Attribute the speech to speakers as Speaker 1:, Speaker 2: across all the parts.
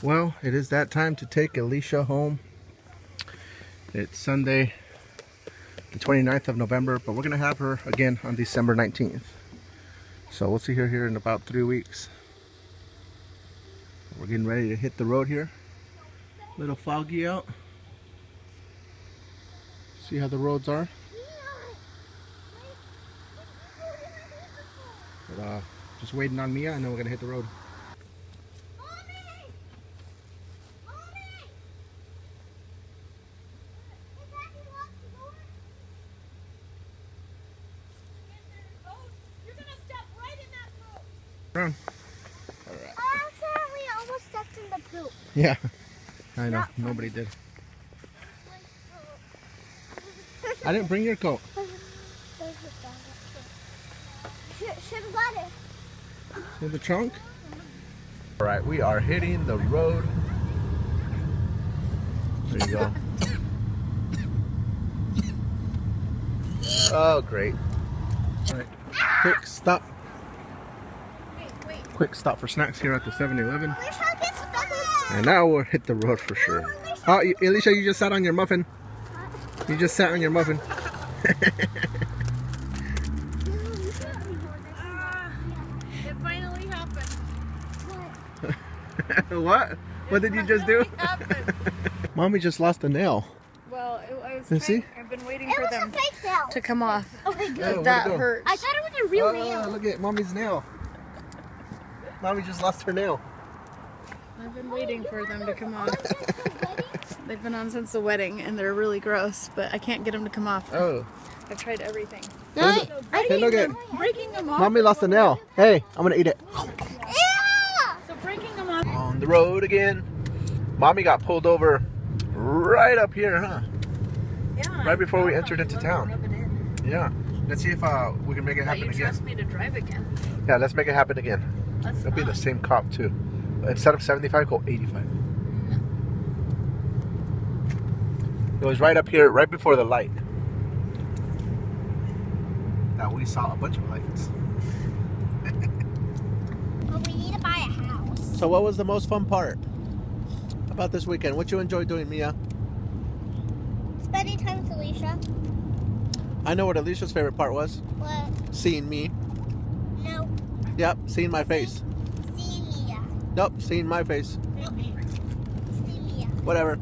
Speaker 1: Well, it is that time to take Eleasha home. It's Sunday, the 29th of November, but we're going to have her again on December 19th. So we'll see her here in about three weeks. We're getting ready to hit the road here. A little foggy out. See how the roads are? But, uh, just waiting on Mia and then we're going to hit the road. Run.
Speaker 2: I accidentally almost stepped in the poop.
Speaker 1: Yeah, I know. Nobody did. I didn't bring your coat.
Speaker 2: Should have got it.
Speaker 1: In the trunk? All right, we are hitting the road. There you go. Oh, great. All right, quick stop. Quick stop for snacks here at the 7-Eleven.
Speaker 2: Wish I could stop
Speaker 1: And now we'll hit the road for sure. Oh, you- Eleasha, you just sat on your muffin. You just sat on your muffin.
Speaker 3: It finally happened.
Speaker 1: what? What did you just do? Mommy just lost a nail.
Speaker 3: Well, it, I was
Speaker 1: You
Speaker 3: trying,
Speaker 1: see?
Speaker 3: I've been waiting
Speaker 2: It
Speaker 3: for
Speaker 2: was
Speaker 3: them
Speaker 2: a fake nail.
Speaker 3: to come off.
Speaker 2: Okay, good.
Speaker 1: Oh, oh where'd
Speaker 3: that
Speaker 1: it go?
Speaker 3: hurts.
Speaker 2: I thought it was a real
Speaker 1: Oh,
Speaker 2: nail.
Speaker 1: look at mommy's nail. Mommy just lost her nail.
Speaker 3: I've been waiting for them to come off. They've been on since the wedding, and they're really gross, but I can't get them to come off.
Speaker 1: Oh.
Speaker 3: I've tried everything.
Speaker 2: No,
Speaker 1: Hey, look at
Speaker 3: Breaking them off.
Speaker 1: mommy lost a nail. Hey, I'm gonna eat it.
Speaker 2: Yeah.
Speaker 3: So breaking them off.
Speaker 1: On the road again. Mommy got pulled over right up here, huh?
Speaker 3: Yeah.
Speaker 1: Right before we entered into town.
Speaker 3: In.
Speaker 1: Yeah. Let's see if uh, we can make it
Speaker 3: Thought
Speaker 1: happen
Speaker 3: you
Speaker 1: again.
Speaker 3: trust me to drive again.
Speaker 1: Yeah, let's make it happen again.
Speaker 3: Let's
Speaker 1: It'll be the same cop too. Instead of 75, go 85. It was right up here, right before the light. Now we saw a bunch of lights.
Speaker 2: Well, we need to buy a house.
Speaker 1: So what was the most fun part about this weekend? What you enjoyed doing, Mia?
Speaker 2: Spending time with Eleasha.
Speaker 1: I know what Eleasha's favorite part was.
Speaker 2: What?
Speaker 1: Seeing me.
Speaker 2: No.
Speaker 1: Yep, seeing my face. Nope, seeing my face. Whatever.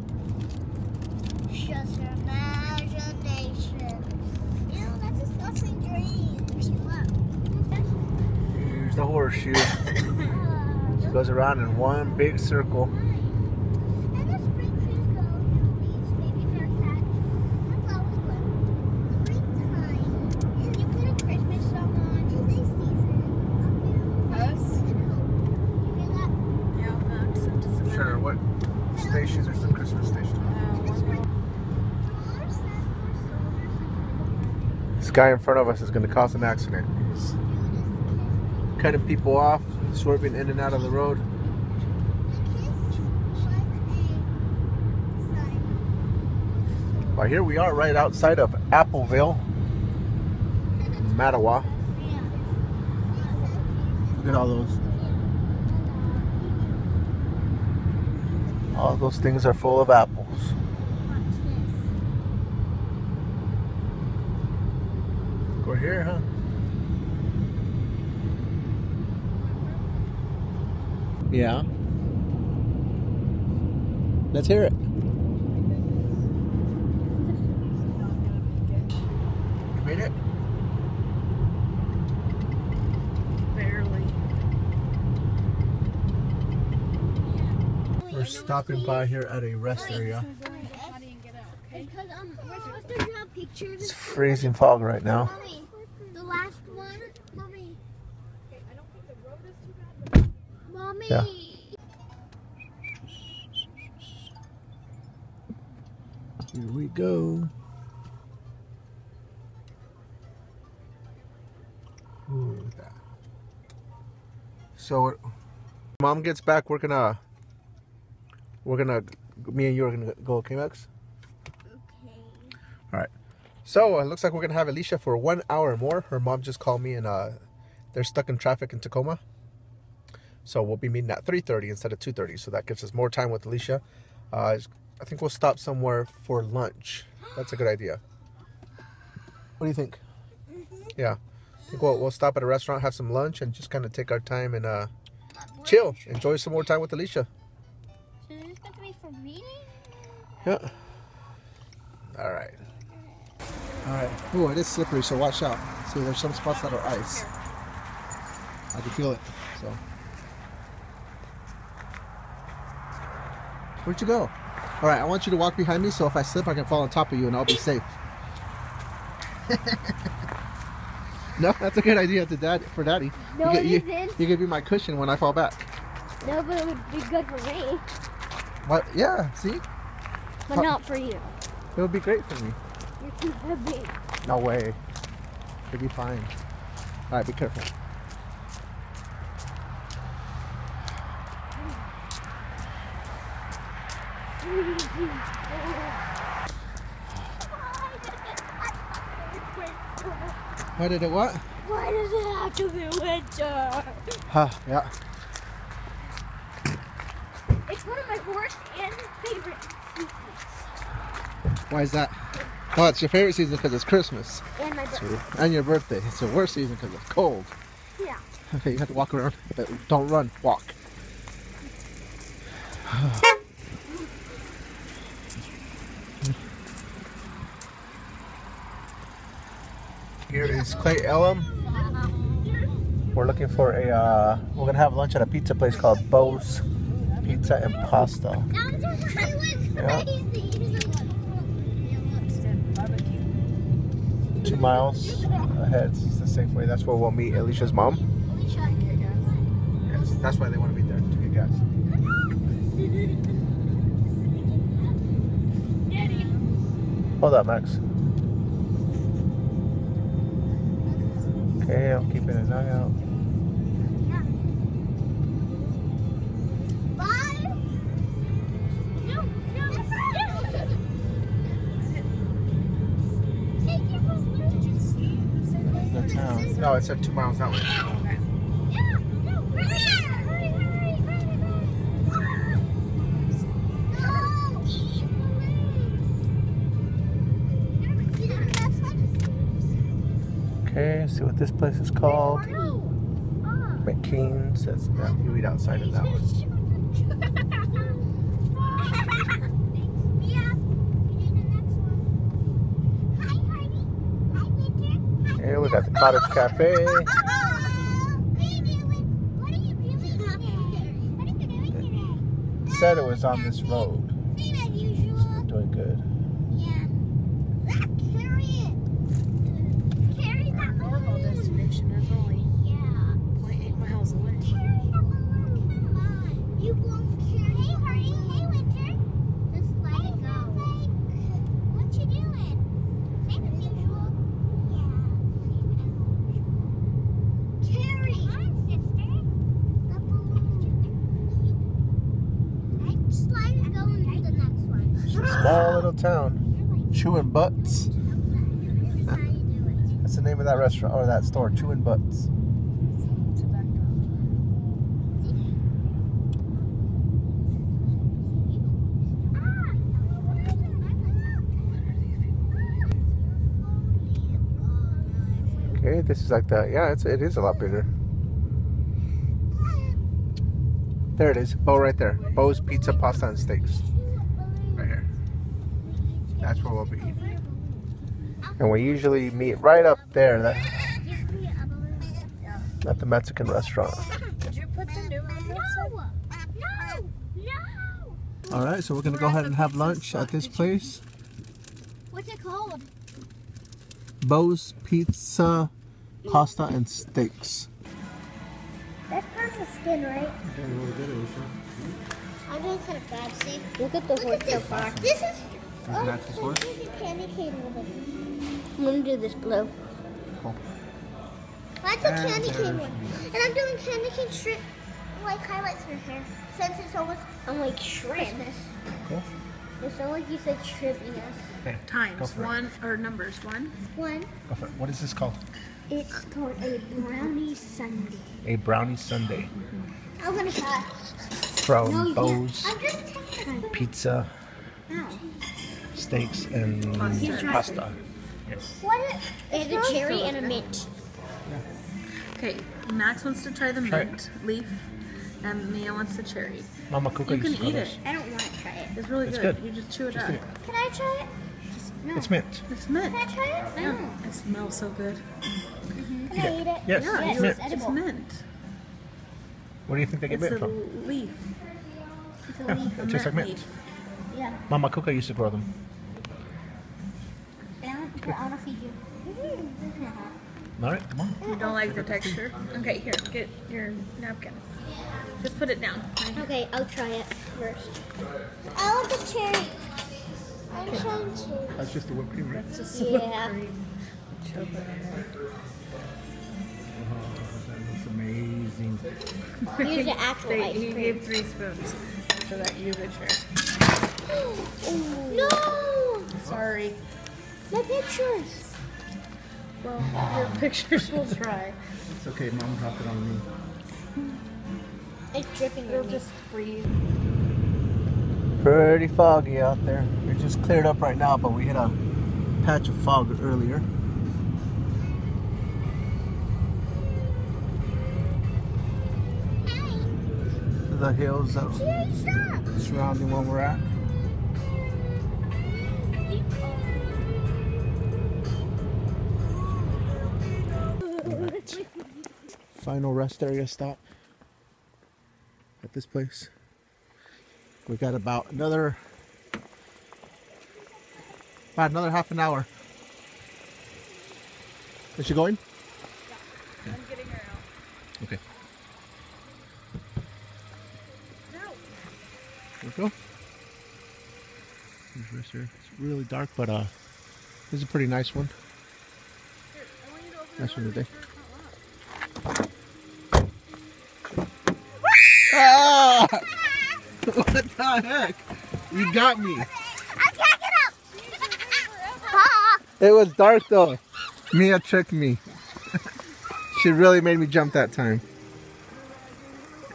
Speaker 2: Just imagination. Know, that's a disgusting dream.
Speaker 1: Here's the horseshoe. It goes around in one big circle.
Speaker 2: And the spring trees go, leaves, baby birds hatch, and flowers bloom. Springtime. And you put a Christmas song on, is a season of
Speaker 3: Us?
Speaker 2: and hope. You hear that?
Speaker 3: Yeah, I'm not sent to some
Speaker 1: Sure, what stations are some Christmas stations?
Speaker 2: Uh, it's spring. Dollars, cents, or so,
Speaker 1: This guy in front of us is going to cause an accident. He's cutting people off, swerving in and out of the road. But here we are right outside of Appleville, Mattawa. Look at all those. All those things are full of apples. We're here, huh? Yeah. Let's hear it. You made it? Stopping by here at a rest area.
Speaker 3: How do you get out?
Speaker 2: Because um, we're supposed to draw pictures.
Speaker 1: It's freezing fog right now.
Speaker 2: Mommy, the last one. Mommy. Mommy.
Speaker 1: Yeah. Here we go. Ooh, that. So, mom gets back. We're gonna, we're gonna, me and you are gonna go. Okay, Max.
Speaker 2: Okay. All right.
Speaker 1: So it looks like we're gonna have Eleasha for one hour more. Her mom just called me and uh, they're stuck in traffic in Tacoma. So we'll be meeting at 3.30 instead of 2.30. So that gives us more time with Eleasha. Uh, I think we'll stop somewhere for lunch. That's a good idea. What do you think? Yeah. I think we'll, we'll stop at a restaurant, have some lunch, and just kind of take our time and uh, chill. Enjoy some more time with
Speaker 2: Eleasha. Reading?
Speaker 1: Yeah. All right. All right. Oh, it is slippery, so watch out. See, there's some spots that are ice. I can feel it. So. Where'd you go? All right, I want you to walk behind me, so if I slip, I can fall on top of you, and I'll be safe. no, that's a good idea to dad for daddy.
Speaker 2: No,
Speaker 1: you,
Speaker 2: it
Speaker 1: you,
Speaker 2: isn't.
Speaker 1: you can be my cushion when I fall back.
Speaker 2: No, but it would be good for me.
Speaker 1: What? Yeah. See,
Speaker 2: But not for you.
Speaker 1: it would be great for me.
Speaker 2: You're too heavy.
Speaker 1: No way. You'll be fine. All right, be careful. Why did it what?
Speaker 2: Why does it have to be winter?
Speaker 1: Huh, yeah.
Speaker 2: It's one of my worst and favorite seasons.
Speaker 1: Why is that? Oh, it's your favorite season because it's Christmas.
Speaker 2: And my birthday.
Speaker 1: And your birthday. It's the worst season because it's cold.
Speaker 2: Yeah.
Speaker 1: Okay, you have to walk around, but don't run, walk. Here is Cle Elum. We're looking for a, uh, we're gonna have lunch at a pizza place called Bo's Pizza and Pasta. Yeah. Two miles ahead is the Safeway. That's where we'll meet Eleasha's mom. Yes, that's why they want to be there to get gas. Hold up, Max. Okay, I'm keeping an eye out. No, it said two miles that way. Okay, see what this place is called. McKean says that you eat outside of that one. Here we got the Cottage Cafe. It said it was on this road. Doing good.
Speaker 3: Normal destination is only 0.8 miles away.
Speaker 2: You won't carry. Hey, Hardy. Hey, Winter. Just let it go. What you doing? Same as usual. Yeah. Carrie. Hi, sister. Just let it go into the next one.
Speaker 1: It's a small little town. Chewing Butts. That's the name of that restaurant or that store. Chewing Butts. Okay, this is like that. yeah, it's it is a lot bigger. There it is. Bo right there. Bo's Pizza, Pasta, and Steaks. Right here. That's where we'll be eating. And we usually meet right up there, that, at the Mexican restaurant.
Speaker 3: Did you put the new one outside?
Speaker 2: No! No!
Speaker 1: All right, so we're gonna go ahead and have lunch at this place,
Speaker 2: What's it called?
Speaker 1: Bo's Pizza, Pasta, and Steaks.
Speaker 2: That's part of the skin, right? I'm doing kind of bad. See? Look at the horse so far. This is. Oh,
Speaker 1: Max's
Speaker 2: so
Speaker 1: horse?
Speaker 2: here's a candy cane ribbon. I'm gonna do this blue.
Speaker 1: Cool.
Speaker 2: Oh, that's a
Speaker 1: And
Speaker 2: candy cane one. And I'm doing candy cane strip, like highlights in her hair. Since it's almost, I'm like Christmas.
Speaker 1: Cool.
Speaker 2: It's not like you said trippiness.
Speaker 1: Okay,
Speaker 3: Times
Speaker 1: for it.
Speaker 3: one or numbers one.
Speaker 2: One,
Speaker 1: go for it. What is this called?
Speaker 2: It's called a brownie sundae.
Speaker 1: A brownie sundae.
Speaker 2: I'm gonna try.
Speaker 1: from
Speaker 2: No,
Speaker 1: Bo's
Speaker 2: can't. I'm just taking.
Speaker 1: Pizza,
Speaker 2: Ow.
Speaker 1: steaks, and
Speaker 3: Pasta.
Speaker 1: pasta. Yes.
Speaker 2: What is
Speaker 4: It's a cherry and a mint.
Speaker 3: Okay, Max wants to try the
Speaker 1: Try it.
Speaker 3: mint leaf, and Mia wants the cherry.
Speaker 1: Mama Cuca
Speaker 3: You can eat
Speaker 1: call
Speaker 3: it.
Speaker 4: I don't want to try it.
Speaker 3: It's really
Speaker 1: It's
Speaker 3: good.
Speaker 1: good.
Speaker 3: You just chew it
Speaker 1: Just
Speaker 3: up.
Speaker 1: it.
Speaker 2: Can I try it?
Speaker 4: No.
Speaker 1: It's mint.
Speaker 3: It's mint.
Speaker 2: Can I try it?
Speaker 3: Yeah, mm. it smells so good.
Speaker 2: Can I eat it?
Speaker 1: Yes,
Speaker 3: Yeah,
Speaker 1: it's
Speaker 3: you-
Speaker 1: mint.
Speaker 3: it's
Speaker 2: edible.
Speaker 3: mint.
Speaker 1: Where do you think they get
Speaker 3: It's
Speaker 1: mint
Speaker 3: a
Speaker 1: from?
Speaker 3: leaf.
Speaker 2: It's a
Speaker 1: Yeah,
Speaker 2: leaf.
Speaker 1: it tastes like mint.
Speaker 3: leaf.
Speaker 2: Yeah.
Speaker 1: Mama Cuca used to grow them.
Speaker 2: I want to, I want to feed you.
Speaker 1: All right, come on.
Speaker 3: You don't like the texture? Okay, here, get your napkin. Just put it down.
Speaker 4: Okay, I'll try it first.
Speaker 2: I want the cherry. I'm trying to.
Speaker 1: That's just the whipped cream, right?
Speaker 3: It's just
Speaker 4: Yeah.
Speaker 3: Chocolate.
Speaker 1: amazing.
Speaker 4: Use the actual
Speaker 3: They,
Speaker 4: ice
Speaker 3: he gave three spoons so that you could share.
Speaker 2: No!
Speaker 3: Sorry.
Speaker 2: My pictures.
Speaker 3: Well, your pictures will dry.
Speaker 1: It's okay, Mom dropped it on me.
Speaker 4: It's dripping
Speaker 3: It'll just freeze.
Speaker 1: Pretty foggy out there. It just cleared up right now, but we hit a patch of fog earlier. The hills that surrounding where we're at. Alright. Final rest area stop at this place. We got about another about another half an hour. Is she going?
Speaker 3: I'm getting her out.
Speaker 1: Okay.
Speaker 3: No.
Speaker 1: There we go. Here's rest area. It's really dark, but uh, this is a pretty nice one. Nice one today. Ah! what the heck? You got me. It was dark though. Mia tricked me. she really made me jump that time.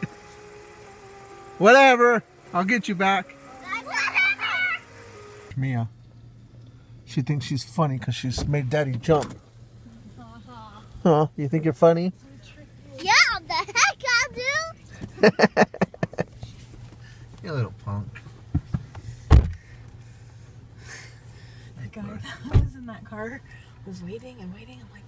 Speaker 1: Whatever. I'll get you back. Mia. She thinks she's funny because she's made daddy jump. Huh? You think you're funny?
Speaker 2: Yeah, the heck I do!
Speaker 1: You little punk.
Speaker 3: The guy that was in that car was waiting and waiting. I'm like,